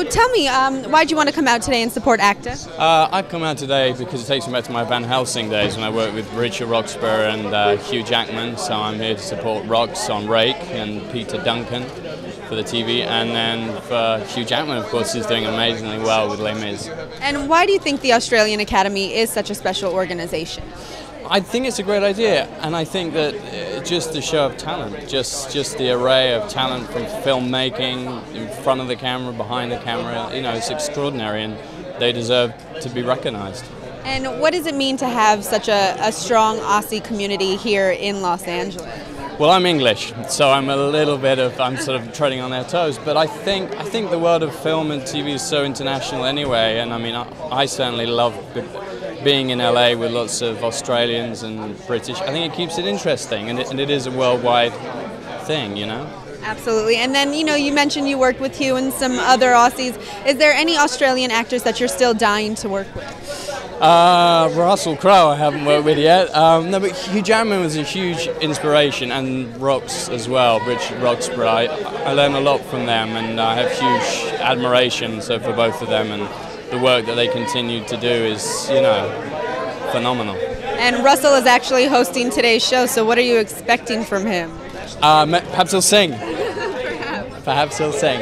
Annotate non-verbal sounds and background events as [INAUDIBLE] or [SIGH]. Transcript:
So tell me, um, why'd you want to come out today and support AACTA? Uh, I've come out today because it takes me back to my Van Helsing days when I worked with Richard Roxburgh and uh, Hugh Jackman. So I'm here to support Rox on Rake and Peter Duncan for the TV, and then for Hugh Jackman, of course, is doing amazingly well with Les Mis. And why do you think the Australian Academy is such a special organization? I think it's a great idea, and I think that uh, just the show of talent, just just the array of talent from filmmaking, in front of the camera, behind the camera, you know, it's extraordinary, and they deserve to be recognised. And what does it mean to have such a, a strong Aussie community here in Los Angeles? Well, I'm English, so I'm a little bit of I'm sort of treading on their toes. But I think I think the world of film and TV is so international anyway, and I mean I, I certainly love being in LA with lots of Australians and British. I think it keeps it interesting, and it, and it is a worldwide thing, you know. Absolutely. And then, you know, you mentioned you worked with Hugh and some other Aussies. Is there any Australian actors that you're still dying to work with? Uh, Russell Crowe, I haven't worked with yet. Um, no, but Hugh Jackman was a huge inspiration, and Rox as well, Richard Roxburgh. I, I learned a lot from them, and I have huge admiration so for both of them, and the work that they continue to do is, you know, phenomenal. And Russell is actually hosting today's show, so what are you expecting from him? Uh, perhaps he'll sing. [LAUGHS] perhaps. perhaps he'll sing.